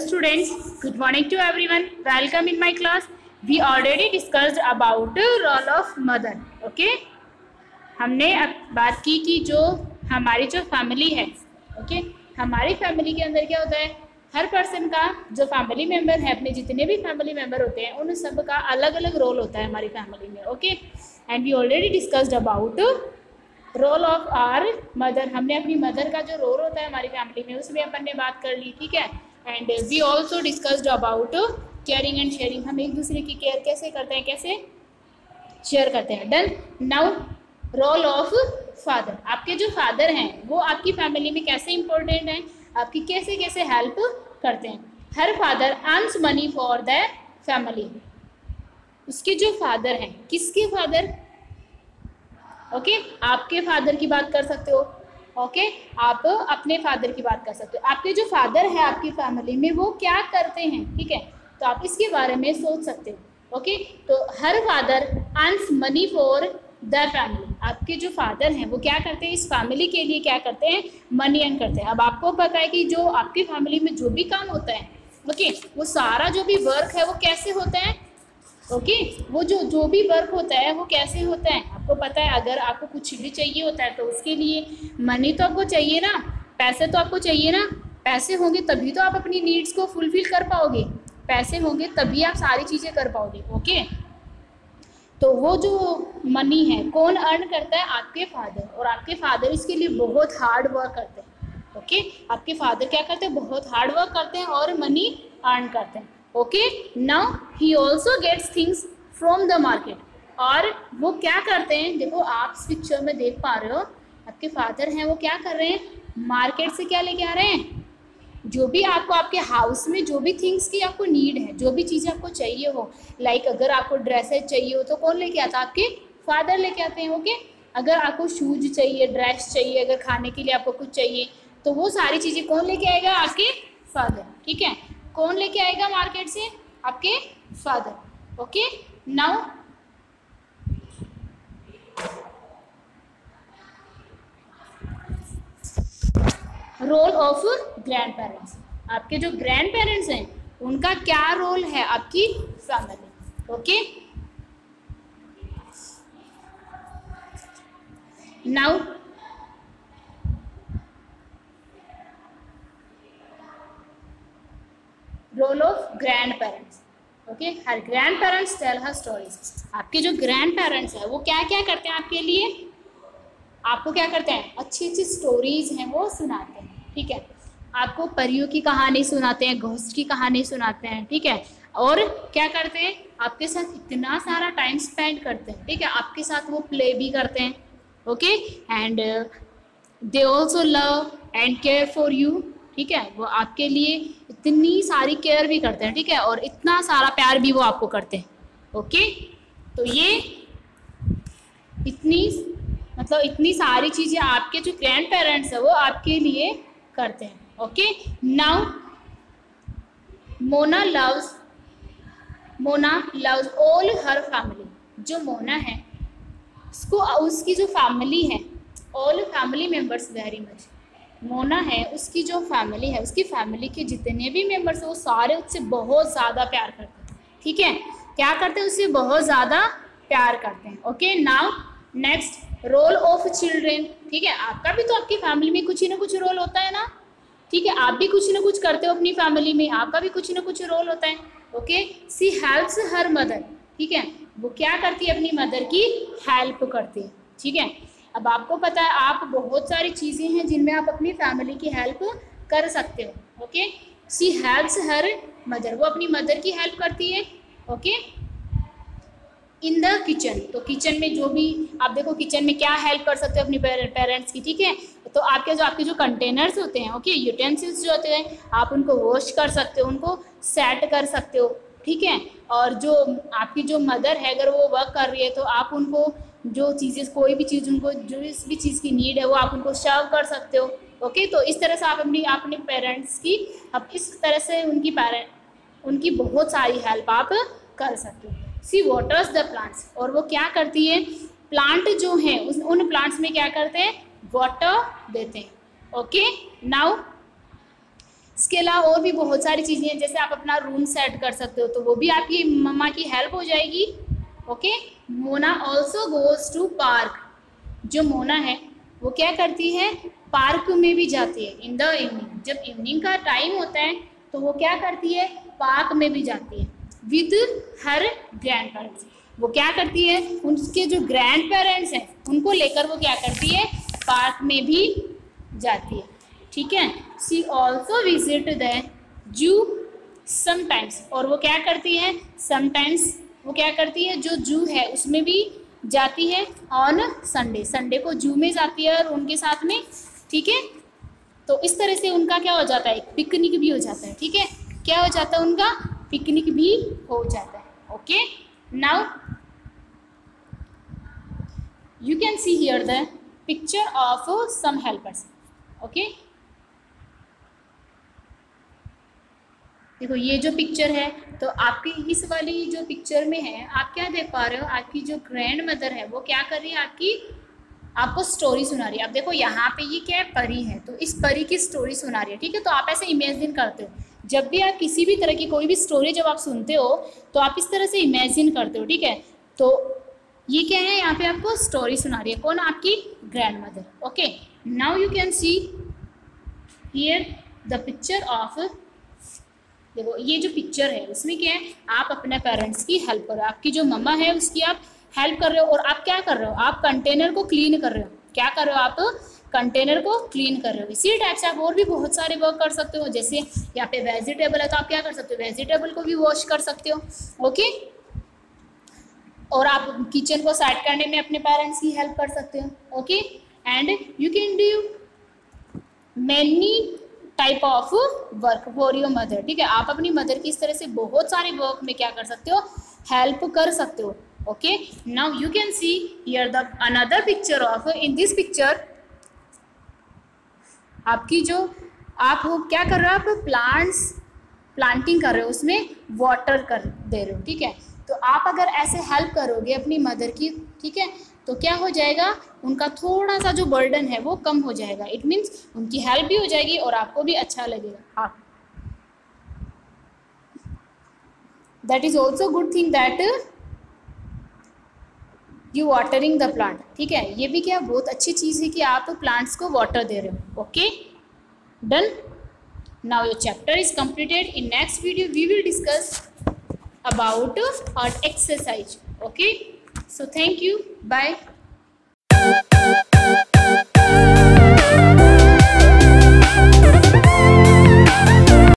students. Good morning to everyone. Welcome in my class. We already discussed about role of mother, okay? हमने अब बात की कि जो हमारी जो फैमिली है ओके okay? हमारी फैमिली के अंदर क्या होता है? हर पर्सन का जो फैमिली मेंबर है, अपने जितने भी फैमिली मेंबर होते हैं, उन सब का अलग अलग रोल होता है हमारी फैमिली में okay and we already discussed about role of our mother हमने अपनी मदर का जो रोल होता है हमारी फैमिली में, उसमें अपन ने बात कर ली, ठीक है? And we also discussed about caring and sharing हम एक दूसरे की केयर कैसे करते हैं, कैसे शेयर करते हैं। Done now role of father आपके जो फादर हैं, वो आपकी फैमिली में कैसे इंपॉर्टेंट हैं? आपकी कैसे कैसे हेल्प करते हैं? Her father earns money for the family उसके जो फादर हैं, किसके फादर ओके okay? आपके फादर की बात कर सकते हो। ओके आप अपने फादर की बात कर सकते हो। आपके जो फादर है आपकी फैमिली में, वो क्या करते हैं? ठीक है? तो आप इसके बारे में सोच सकते हो। ओके तो her father earns money for the family आपके जो फादर हैं, वो क्या करते हैं? इस फैमिली के लिए क्या करते हैं? मनी अर्न करते हैं। अब आपको पता है कि जो आपकी फैमिली में जो भी काम होता है ओके वो सारा जो भी वर्क है, वो कैसे होता है? ओके वो जो जो भी वर्क होता है, वो कैसे होता है? आपको पता है, अगर आपको कुछ भी चाहिए होता है तो उसके लिए मनी तो आपको चाहिए ना? पैसे तो आपको चाहिए ना? पैसे होंगे तभी तो आप अपनी नीड्स को फुलफिल कर पाओगे। पैसे होंगे तभी आप सारी चीज़ें कर पाओगे ओके तो वो जो मनी है, कौन अर्न करता है? आपके फादर और आपके फादर इसके लिए बहुत हार्ड वर्क करते हैं ओके आपके फादर क्या करते हैं? बहुत हार्ड वर्क करते हैं और मनी अर्न करते हैं। Okay now he also gets things from the market और वो क्या करते हैं? देखो, आप इस पिक्चर में देख पा रहे हो, आपके फादर हैं, वो क्या कर रहे हैं? मार्केट से क्या लेके आ रहे हैं? जो भी आपको आपके हाउस में जो भी थिंग्स की आपको नीड है, जो भी चीज़ें आपको चाहिए हो लाइक अगर आपको ड्रेसेज चाहिए हो तो कौन लेके आता आपके फादर लेके आते हैं ओके अगर आपको शूज़ चाहिए ड्रेस चाहिए, अगर खाने के लिए आपको कुछ चाहिए तो वो सारी चीज़ें कौन लेके आएगा? आपके फादर ठीक है? कौन लेके आएगा मार्केट से? आपके father. Okay? Now role of grandparents आपके जो ग्रैंड पेरेंट्स हैं, उनका क्या रोल है आपकी family okay? Now role of grandparents okay her grandparents tell her stories आपके जो ग्रैंड पेरेंट्स हैं, वो क्या क्या करते हैं आपके लिए? आपको क्या करते हैं? अच्छी अच्छी स्टोरीज हैं, वो सुनाते हैं, ठीक है? आपको परियों की कहानी सुनाते हैं घोस्ट की कहानी सुनाते हैं, ठीक है? और क्या करते हैं? आपके साथ इतना सारा टाइम स्पेंड करते हैं, ठीक है? आपके साथ वो प्ले भी करते हैं okay and they also love and care for you ठीक है? वो आपके लिए इतनी सारी केयर भी करते हैं, ठीक है? और इतना सारा प्यार भी वो आपको करते हैं ओके तो ये इतनी मतलब इतनी सारी चीज़ें आपके जो ग्रैंड पेरेंट्स है, वो आपके लिए करते हैं okay now Mona loves Mona loves all her family जो मोना है, उसको, उसकी जो फैमिली है all family members very much Mona है, उसकी जो फैमिली है, उसकी फैमिली के जितने भी मेंबर्स हैं, वो सारे उससे बहुत ज़्यादा प्यार करते हैं। ठीक है? क्या करते हैं? उससे बहुत ज़्यादा प्यार करते हैं। Okay now next role of children ठीक है? आपका भी तो आपकी फैमिली में कुछ ही ना कुछ रोल होता है ना? ठीक है? आप भी कुछ ना कुछ करते हो अपनी फैमिली में, आपका भी कुछ ना कुछ रोल होता है। Okay she helps her mother ठीक है? वो क्या करती है? अपनी मदर की हेल्प करती है। ठीक है? अब आपको पता है, आप बहुत सारी चीज़ें हैं जिनमें आप अपनी फैमिली की हेल्प कर सकते हो okay she helps her mother वो अपनी मदर की हेल्प करती है ओके इन द किचन तो किचन में जो भी, आप देखो किचन में क्या हेल्प कर सकते हो अपनी पेरेंट्स की, ठीक है? तो आपके जो आपके जो कंटेनर्स होते हैं ओके यूटेंसिल्स जो होते हैं, आप उनको वॉश कर सकते हो, उनको सेट कर सकते हो, ठीक है? और जो आपकी जो मदर है, अगर वो वर्क कर रही है तो आप उनको जो चीज़ें कोई भी चीज़ उनको, जो इस भी चीज़ की नीड है, वो आप उनको सर्व कर सकते हो ओके तो इस तरह से आप अपनी अपने पेरेंट्स की अब इस तरह से उनकी पेरेंट उनकी बहुत सारी हेल्प आप कर सकते हो। सी वाटर्स द प्लांट्स और वो क्या करती है? प्लांट जो हैं, उस, उन प्लांट्स में क्या करते हैं? वाटर देते हैं ओके नाउ इसके अलावा और भी बहुत सारी चीज़ें हैं, जैसे आप अपना रूम सेट कर सकते हो तो वो भी आपकी मम्मा की हेल्प हो जाएगी। Okay Mona also goes to park जो मोना है, वो क्या करती है? पार्क में भी जाती है. इन द इवनिंग जब इवनिंग का टाइम होता है तो वो क्या करती है? पार्क में भी जाती है. विद हर ग्रैंड पेरेंट्स वो क्या करती है? उनके जो ग्रैंड पेरेंट्स हैं, उनको लेकर वो क्या करती है? पार्क में भी जाती है. ठीक है? She also visit the zoo sometimes और वो क्या करती है? समटाइम्स वो क्या करती है जो जू है उसमें भी जाती है ऑन संडे संडे को जू में जाती है और उनके साथ में ठीक है? तो इस तरह से उनका क्या हो जाता है पिकनिक भी हो जाता है ठीक है? क्या हो जाता है उनका पिकनिक भी हो जाता है okay now can see here the picture of uh, some helpers okay? देखो, ये जो पिक्चर है तो आपकी इस वाली जो पिक्चर में है, आप क्या देख पा रहे हो? आपकी जो ग्रैंड मदर है, वो क्या कर रही है? आपकी, आपको स्टोरी सुना रही है। अब देखो, यहाँ पे ये क्या है परी है? तो इस परी की स्टोरी सुना रही है, ठीक है? तो आप ऐसे इमेजिन करते हो। जब भी आप किसी भी तरह की कोई भी स्टोरी जब आप सुनते हो तो आप इस तरह से इमेजिन करते हो, ठीक है? तो ये क्या है? यहाँ पे आपको स्टोरी सुना रही है। कौन? आपकी grandmother okay now you can see here the picture of देखो, ये जो पिक्चर है, उसमें क्या है? आप अपने पेरेंट्स की हेल्प करो। आपकी जो मम्मा है, उसकी आप हेल्प कर रहे हो और आप क्या कर रहे हो? आप कंटेनर को क्लीन कर रहे हो। क्या कर रहे हो? आप कंटेनर को क्लीन कर रहे हो। इसी टाइप से आप और भी बहुत सारे वर्क कर सकते हो। जैसे यहाँ पे वेजिटेबल है तो आप क्या कर सकते हो? वेजिटेबल को भी वॉश कर सकते हो। ओके और आप किचन को सेट करने में अपने पेरेंट्स की हेल्प कर सकते हो। Okay and you can do many type of work for your mother ठीक है? आप अपनी मदर की इस तरह से बहुत सारे वर्क में क्या कर सकते हो? हेल्प कर सकते हो okay now you can see here the another picture of in this picture आपकी जो, आप हो क्या कर रहे हो? आप प्लांट्स प्लांटिंग कर रहे हो, उसमें वाटर कर दे रहे हो, ठीक है? तो आप अगर ऐसे हेल्प करोगे अपनी मदर की, ठीक है? तो क्या हो जाएगा? उनका थोड़ा सा जो बर्डन है वो कम हो जाएगा। इट मीन्स उनकी हेल्प भी हो जाएगी और आपको भी अच्छा लगेगा। हाँ। That is also good thing that you watering the plant ठीक है? ये भी क्या बहुत अच्छी चीज़ है कि आप प्लांट्स को वाटर दे रहे हो। Okay done now your chapter is completed in next video we will discuss about art exercise. Okay? So thank you. Bye